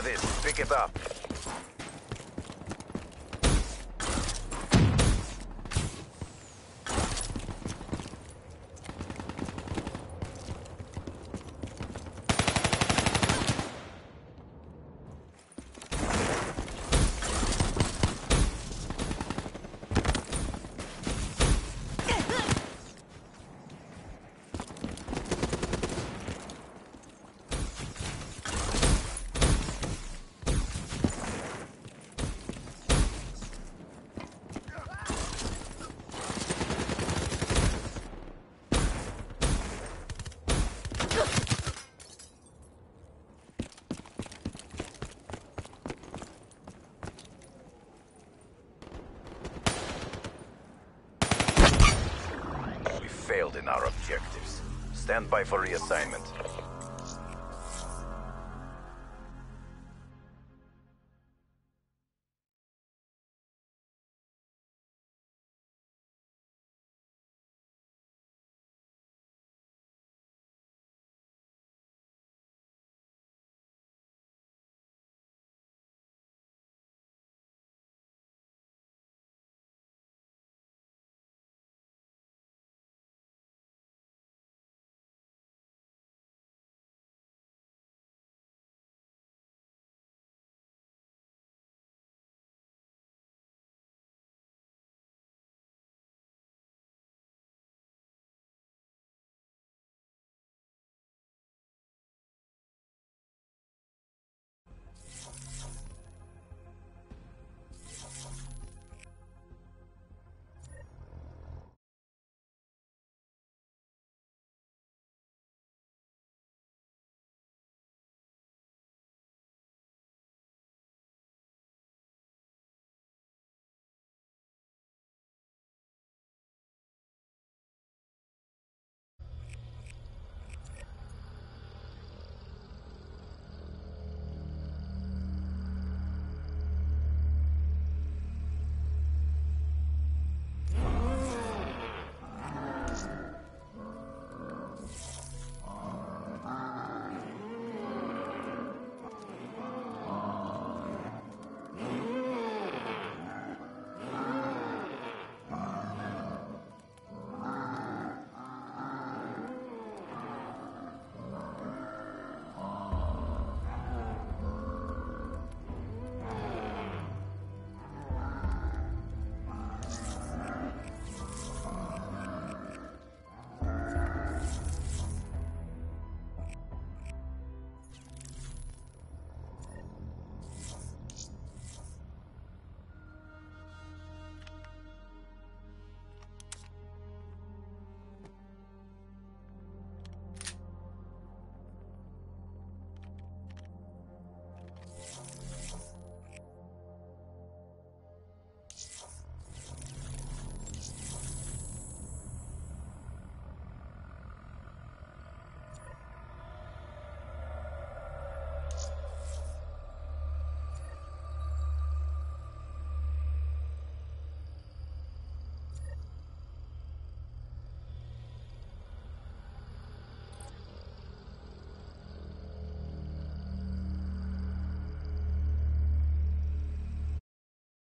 this. Pick it up. Failed in our objectives. Stand by for reassignment.